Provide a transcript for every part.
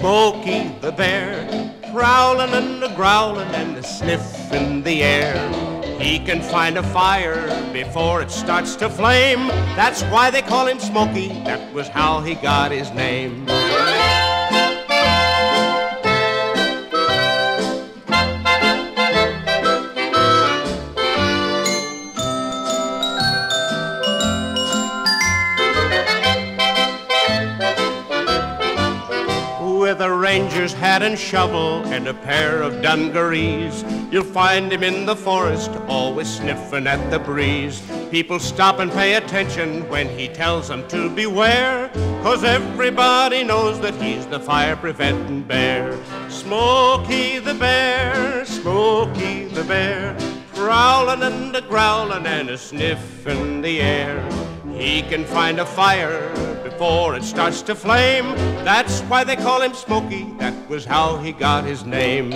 the bear, prowling and a growling and a sniff in the air. He can find a fire before it starts to flame. That's why they call him Smokey. That was how he got his name. Ranger's hat and shovel and a pair of dungarees. You'll find him in the forest, always sniffing at the breeze. People stop and pay attention when he tells them to beware, cause everybody knows that he's the fire preventing bear. Smokey the bear, Smokey the bear, prowling and a growling and a sniff in the air. He can find a fire before it starts to flame. That's why they call him Smokey. That was how he got his name.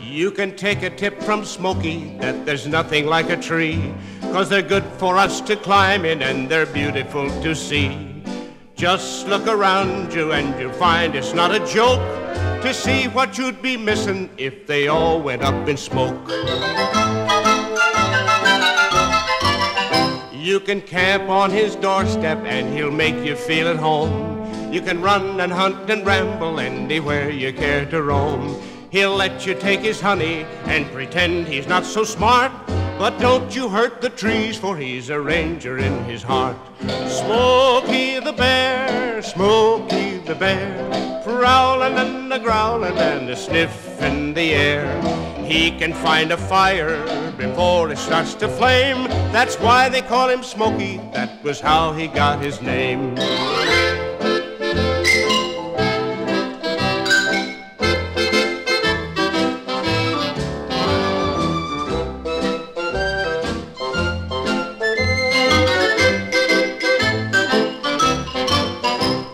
You can take a tip from Smokey that there's nothing like a tree, cause they're good for us to climb in and they're beautiful to see. Just look around you and you'll find it's not a joke to see what you'd be missing if they all went up in smoke. You can camp on his doorstep and he'll make you feel at home. You can run and hunt and ramble anywhere you care to roam. He'll let you take his honey and pretend he's not so smart. But don't you hurt the trees, for he's a ranger in his heart. Smokey the bear, Smokey the bear, prowling and a growling and a sniff in the air. He can find a fire before it starts to flame. That's why they call him Smokey. That was how he got his name.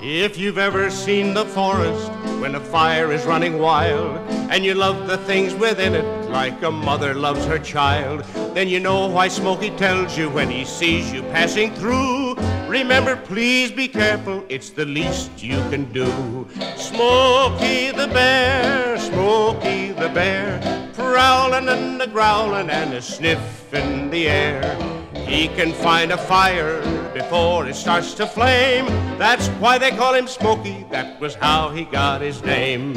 If you've ever seen the forest when a fire is running wild and you love the things within it like a mother loves her child, then you know why Smokey tells you when he sees you passing through. Remember, please be careful, it's the least you can do. Smokey the bear, Smokey the bear, prowling and a growling and a sniff in the air. He can find a fire before it starts to flame. That's why they call him Smokey. That was how he got his name.